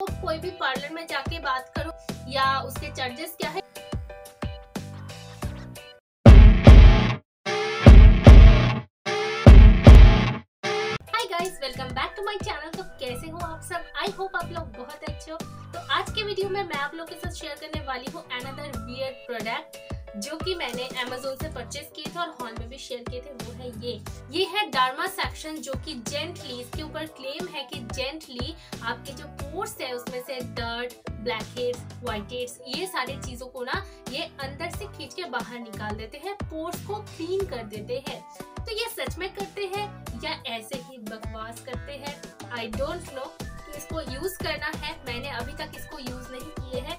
तो कोई भी पार्लर में जाके बात करो या उसके चार्जेस क्या है? Welcome back to my channel तो कैसे हो आप सब? आई होप आप लोग बहुत अच्छे हो। तो आज के वीडियो में मैं आप लोगों के साथ शेयर करने वाली हूँ अनदर वियर प्रोडक्ट जो कि मैंने अमेजोन से परचेज किए थे और हॉल में भी शेयर किए थे, वो है ये। ये है डार्मा सेक्शन जो कि जेंटली इसके ऊपर क्लेम है कि जेंटली आपके जो पोर्स है, उसमें से dirt black heads white heads ये सारी चीज़ों को ना, ये अंदर से खींच के बाहर निकाल देते हैं पोर्स को क्लीन कर देते हैं। तो ये सच में करते हैं या ऐसे ही बकवास करते हैं? आई डोंट नो इसको यूज़ करना है। मैंने अभी तक इसको यूज़ नहीं किए हैं।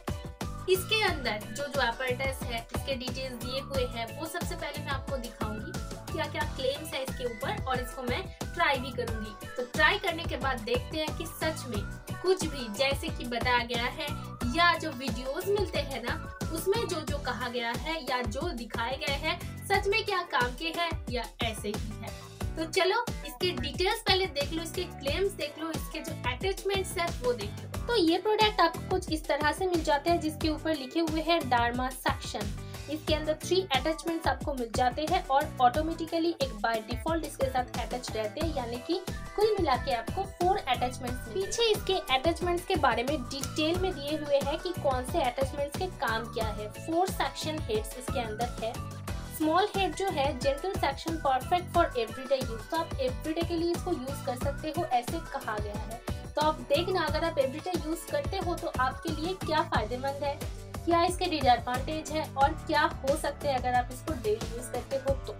इसके अंदर जो जो एपरेटस है, इसके डिटेल्स दिए हुए हैं, वो सबसे पहले मैं आपको दिखाऊँगी क्या क्या क्लेम्स है इसके ऊपर और इसको मैं ट्राई भी करूँगी। तो ट्राई करने के बाद देखते हैं कि सच में कुछ भी जैसे कि बताया गया है या जो वीडियोस मिलते हैं ना, उसमें जो जो कहा गया है या जो दिखाए गए हैं, सच में क्या काम के हैं या ऐसे ही है। तो चलो, इसके डिटेल्स पहले देख लो, इसके क्लेम्स देख लो, इसके जो अटैचमेंट्स है, वो देख लो। तो ये प्रोडक्ट आपको कुछ इस तरह से मिल जाते हैं, जिसके ऊपर लिखे हुए हैं डार्मा सेक्शन इसके अंदर थ्री अटैचमेंट्स आपको मिल जाते हैं और ऑटोमेटिकली एक बाय डिफ़ॉल्ट इसके साथ अटैच रहते हैं, यानी कि कुल मिला के आपको फोर अटैचमेंट्स पीछे इसके अटैचमेंट्स के बारे में डिटेल में दिए हुए हैं कि कौन से अटैचमेंट्स के काम क्या है। फोर सेक्शन हेड्स इसके अंदर है। स्मॉल हेड जो है gentle section perfect for everyday use तो आप एवरीडे के लिए इसको यूज़ कर सकते हो, ऐसे कहा गया है। तो आप देखना, अगर आप एवरीडे यूज़ करते हो तो आपके लिए क्या फ़ायदेमंद है? क्या इसके डिसएडवांटेज है? और क्या हो सकते हैं अगर आप इसको डेली यूज़ करते हो तो?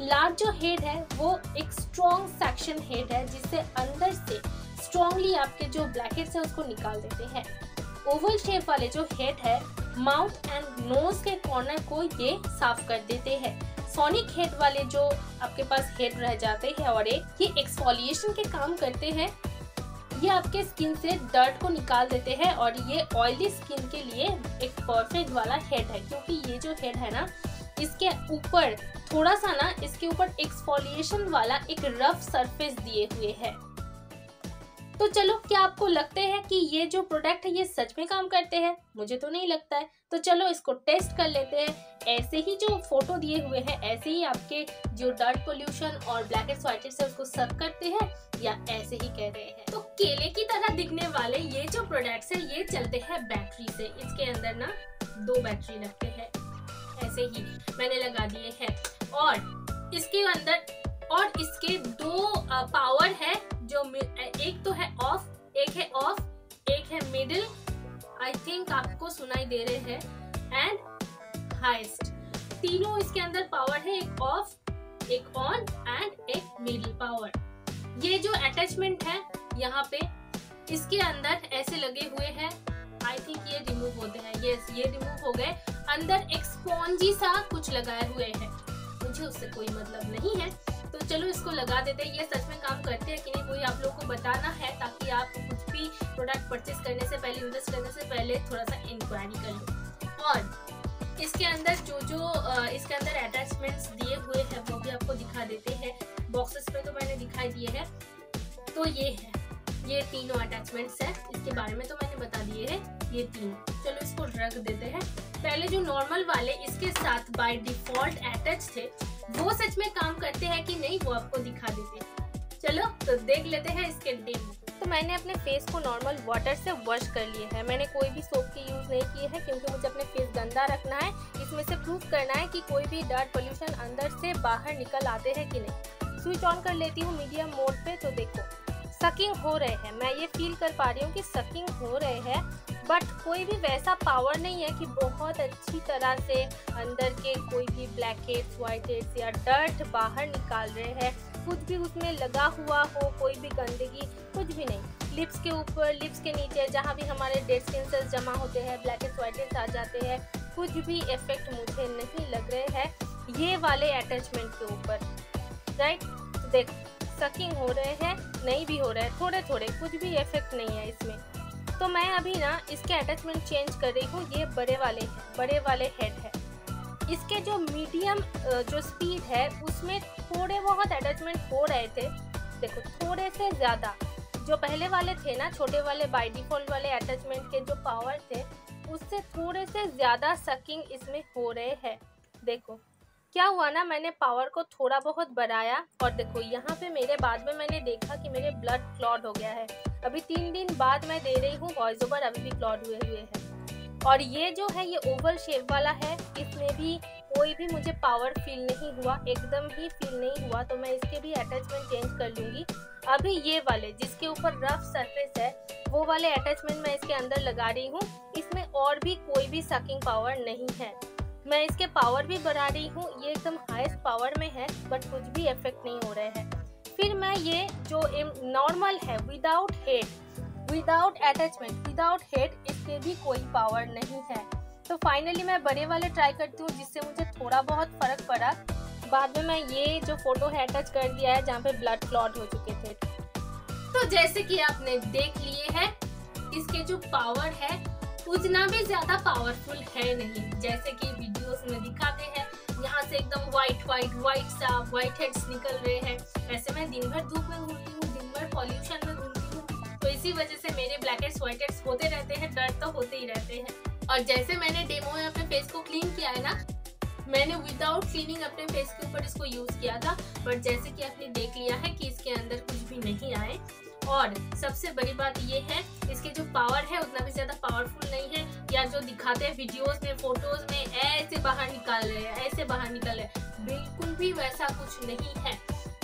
लार्ज जो हेड है, वो एक स्ट्रॉन्ग सेक्शन हेड है, जिससे अंदर से स्ट्रॉन्गली आपके जो ब्लैकेट्स है, उसको निकाल देते हैं। ओवल शेप वाले जो हेड है माउथ एंड नोज़ के कॉर्नर को ये साफ़ कर देते हैं। सोनिक हेड वाले जो आपके पास हेड रह जाते हैं और एक, ये एक्सफोलिएशन के काम करते हैं। ये आपके स्किन से डर्ट को निकाल देते हैं और ये ऑयली स्किन के लिए एक परफेक्ट वाला हेड है। क्योंकि ये जो हेड है ना, इसके ऊपर थोड़ा सा ना, इसके ऊपर एक्सफोलिएशन वाला एक रफ सरफेस दिए हुए है। तो चलो, क्या आपको लगते हैं कि ये जो प्रोडक्ट है, ये सच में काम करते हैं? मुझे तो नहीं लगता है। तो चलो, इसको टेस्ट कर लेते हैं। ऐसे ही जो फ़ोटो दिए हुए हैं, ऐसे ही आपके जो डर्ट पोल्यूशन और ब्लैक एंड व्हाइट से उसको सर्व करते हैं या ऐसे ही कह रहे हैं? तो केले की तरह दिखने वाले ये जो प्रोडक्ट्स है, ये चलते हैं बैटरी से। इसके अंदर ना दो बैटरी लगते हैं। ऐसे ही मैंने लगा दिए हैं। और इसके अंदर, और इसके दो पावर है। जो एक तो है ऑफ़ एक है ऑफ़ एक है मिडिल आई थिंक आपको सुनाई दे रहे हैं एंड हाइस्ट तीनों इसके अंदर पावर है, एक ऑफ़ एक ऑन एंड एक मिडिल पावर ये जो अटैचमेंट है, यहाँ पे, इसके अंदर ऐसे लगे हुए हैं आई थिंक ये रिमूव होते हैं यस ये रिमूव हो गए. अंदर एक स्पॉन्जी सा कुछ लगाए हुए हैं. मुझे उससे कोई मतलब नहीं है. चलो इसको लगा देते हैं। ये सच में काम करते हैं कि नहीं, वही आप लोग को बताना है ताकि आप कुछ भी प्रोडक्ट परचेज करने से पहले इन्वेस्ट करने से पहले थोड़ा सा इंक्वायरी कर लो। और इसके अंदर जो जो इसके अंदर अटैचमेंट्स दिए हुए हैं, वो भी आपको दिखा देते हैं। बॉक्सेस पे तो मैंने दिखाई दिए हैं। तो ये है। ये तीनों अटैचमेंट्स है। इसके बारे में तो मैंने बता दिए है। ये तीन। चलो इसको रख देते हैं। पहले जो नॉर्मल वाले, इसके साथ बाय डिफ़ॉल्ट अटैच थे, वो सच में काम करते हैं कि नहीं, वो आपको दिखा देते हैं। चलो तो देख लेते हैं इसके डेमो तो मैंने अपने फेस को नॉर्मल वाटर से वॉश कर लिए है। मैंने कोई भी सोप की यूज़ नहीं किए है, क्योंकि मुझे अपने फेस गंदा रखना है। इसमें से प्रूफ करना है कि कोई भी डर्ट पोल्यूशन अंदर से बाहर निकल आते हैं कि नहीं। स्विच ऑन कर लेती हूँ मीडियम मोड पे तो देखो। सकिंग हो रहे हैं। मैं ये फील कर पा रही हूँ कि सकिंग हो रहे हैं बट कोई भी वैसा पावर नहीं है कि बहुत अच्छी तरह से अंदर के कोई भी ब्लैक हेड्स वाइट हेड्स या डर्ट बाहर निकाल रहे हैं। कुछ भी उसमें लगा हुआ हो, कोई भी गंदगी, कुछ भी नहीं। लिप्स के ऊपर लिप्स के नीचे, जहाँ भी हमारे डेड स्किन सेल्स जमा होते हैं ब्लैक हेड्स वाइट हेड्स आ जाते हैं, कुछ भी इफ़ेक्ट मुझे नहीं लग रहे हैं ये वाले अटैचमेंट के ऊपर। राइट देख सकिंग हो रहे हैं नहीं भी हो रहा है थोड़े थोड़े कुछ भी इफ़ेक्ट नहीं है इसमें। तो मैं अभी ना इसके अटैचमेंट चेंज कर रही हूँ, ये बड़े वाले बड़े वाले हेड है। इसके जो मीडियम जो स्पीड है, उसमें थोड़े बहुत अटैचमेंट हो रहे थे। देखो, थोड़े से ज़्यादा। जो पहले वाले थे ना, छोटे वाले बाई डिफ़ॉल्ट वाले अटैचमेंट के जो पावर थे, उससे थोड़े से ज़्यादा सकिंग इसमें हो रहे हैं। देखो क्या हुआ ना, मैंने पावर को थोड़ा बहुत बढ़ाया और देखो, यहाँ पे मेरे बाद में मैंने देखा कि मेरे ब्लड क्लॉट हो गया है। अभी तीन दिन बाद मैं दे रही हूँ वॉइस ओवर अभी भी क्लॉट हुए हुए हैं। और ये जो है, ये ओवल शेप वाला है, इसमें भी कोई भी मुझे पावर फील नहीं हुआ, एकदम ही फील नहीं हुआ तो मैं इसके भी अटैचमेंट चेंज कर लूँगी। अभी ये वाले, जिसके ऊपर रफ सरफेस है, वो वाले अटैचमेंट मैं इसके अंदर लगा रही हूँ, इसमें और भी कोई भी सकिंग पावर नहीं है। मैं इसके पावर भी बढ़ा रही हूँ, ये एकदम हाईएस्ट पावर में है बट कुछ भी इफ़ेक्ट नहीं हो रहे हैं। फिर मैं ये जो नॉर्मल है without head without attachment without head इसके भी कोई पावर नहीं है। तो फाइनली मैं बड़े वाले ट्राई करती हूँ, जिससे मुझे थोड़ा बहुत फ़र्क पड़ा। बाद में मैं ये जो फ़ोटो है अटैच कर दिया है, जहाँ पे ब्लड क्लॉट हो चुके थे। तो जैसे कि आपने देख लिए है, इसके जो पावर है, उतना भी ज़्यादा पावरफुल है नहीं। जैसे कि व्हाइट हेड्स निकल रहे हैं। वैसे मैं दिन भर धूप में घूमती हूँ दिन भर पॉल्यूशन में घूमती हूँ। तो इसी वजह से मेरे ब्लैक हेड्स व्हाइट हेड्स होते रहते हैं दर्द तो होते ही रहते हैं। और जैसे मैंने डेमो में अपने फेस को क्लीन किया है ना, मैंने विदाउट क्लीनिंग अपने फेस के ऊपर इसको यूज़ किया था। बट जैसे कि आपने देख लिया है कि इसके अंदर कुछ भी नहीं आए। और सबसे बड़ी बात ये है, इसके जो पावर है उतना भी ज़्यादा पावरफुल नहीं है। या जो दिखाते हैं वीडियोस में फ़ोटोज़ में, ऐसे बाहर निकाल रहे हैं, ऐसे बाहर निकल रहे हैं। बिल्कुल भी वैसा कुछ नहीं है।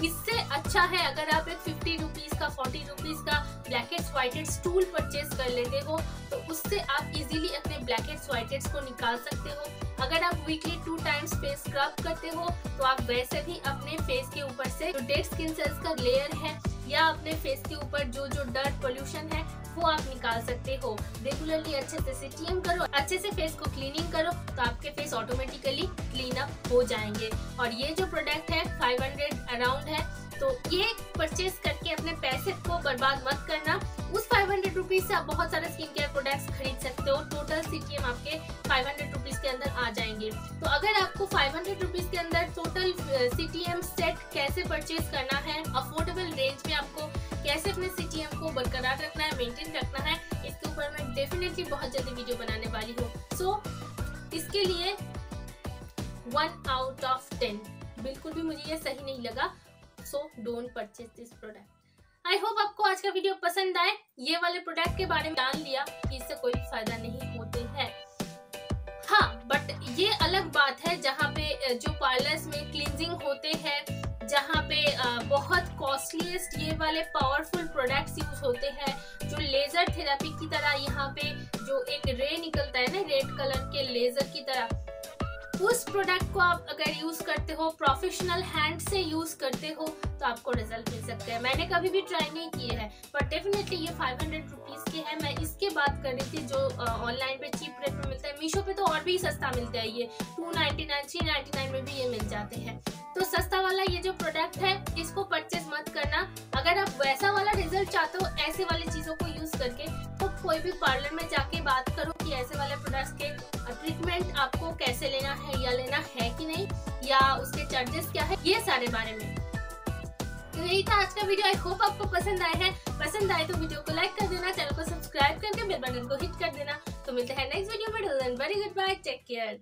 इससे अच्छा है अगर आप एक फिफ्टी रुपीज़ का फोर्टी रुपीज़ का ब्लैकेट स्वाइटेड टूल परचेज कर लेते हो तो उससे आप इजीली अपने ब्लैकेट व्हाइटेड को निकाल सकते हो। अगर आप weekly two times face scrub करते हो तो आप वैसे भी अपने फेस के ऊपर से जो डेड स्किन सेल्स का लेयर है या अपने फेस के ऊपर जो जो डर्ट पोल्यूशन है, वो आप निकाल सकते हो। रेगुलरली अच्छे से सिटीएम करो, अच्छे से फेस को क्लीनिंग करो तो आपके फेस ऑटोमेटिकली क्लीन अप हो जाएँगे। और ये जो प्रोडक्ट है 500 अराउंड है तो ये परचेज करके अपने पैसे को बर्बाद मत करना। हंड्रेड रुपीज़ से आप बहुत सारे स्किन केयर प्रोडक्ट्स खरीद सकते हो। टोटल सीटीएम आपके फाइव हंड्रेड रुपीज़ के अंदर आ जाएँगे। तो अगर आपको फाइव हंड्रेड रुपीज़ के अंदर टोटल सीटीएम सेट कैसे परचेज करना है अफोर्डेबल रेंज में आपको कैसे अपने सीटीएम को बरकरार रखना है मेंटेन रखना है इसके ऊपर मैं डेफिनेटली बहुत जल्दी वीडियो बनाने वाली हूँ। सो so, इसके लिए वन आउट ऑफ़ टेन बिल्कुल भी मुझे ये सही नहीं लगा। So don't purchase this product I hope आपको आज का वीडियो पसंद आए। ये वाले प्रोडक्ट के बारे में जान लिया कि इससे कोई फ़ायदा नहीं होते हैं। हाँ बट ये अलग बात है जहाँ पे जो पार्लर्स में क्लींजिंग होते हैं, जहाँ पे बहुत कॉस्टलीस्ट ये वाले पावरफुल प्रोडक्ट्स यूज़ होते हैं, जो लेजर थेरेपी की तरह यहाँ पे जो एक रे निकलता है ना रेड कलर के लेजर की तरह उस प्रोडक्ट को आप अगर यूज़ करते हो प्रोफेशनल हैंड से यूज़ करते हो तो आपको रिज़ल्ट मिल सकते हैं। मैंने कभी भी ट्राई नहीं किए हैं बट डेफिनेटली ये फाइव हंड्रेड रुपीज़ के है। मैं इसके बात कर रही थी जो ऑनलाइन पे चीप रेट में मिलता है। मीशो पे तो और भी सस्ता मिलता है ये। Two ninety nine three ninety nine में भी ये मिल जाते हैं। तो सस्ता वाला ये जो प्रोडक्ट है, इसको परचेज मत करना। अगर आप वैसा वाला रिज़ल्ट चाहते हो, ऐसे वाली चीज़ों को यूज़ करके तो कोई भी पार्लर में जाके बात करो कि ऐसे वाले प्रोडक्ट्स के ट्रीटमेंट आपको कैसे लेना है, या लेना है कि नहीं, या उसके चार्जेस क्या है, ये सारे बारे में। तो यही था आज का वीडियो आई होप आपको पसंद आया है। पसंद आए तो वीडियो को लाइक कर देना चैनल को सब्सक्राइब करके बेल बटन को हिट कर देना। तो मिलते हैं नेक्स्ट वीडियो में very good bye take care